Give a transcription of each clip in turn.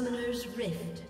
Summoner's Rift.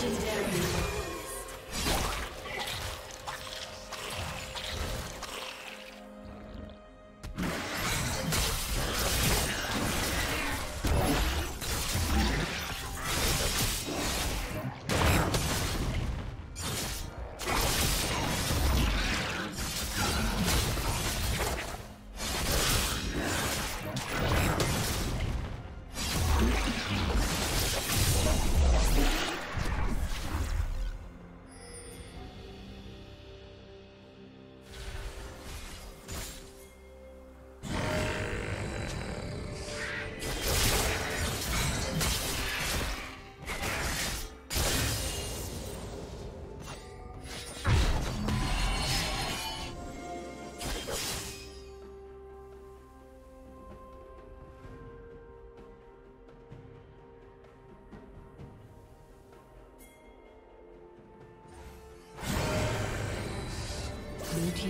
Legendary.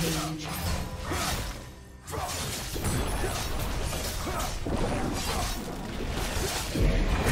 Rampage. Red